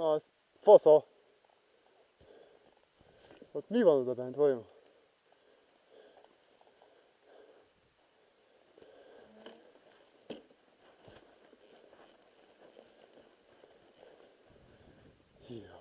Na, az fasza. Ott mi van oda bent, vajon? Yeah.